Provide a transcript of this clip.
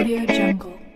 Audio Jungle.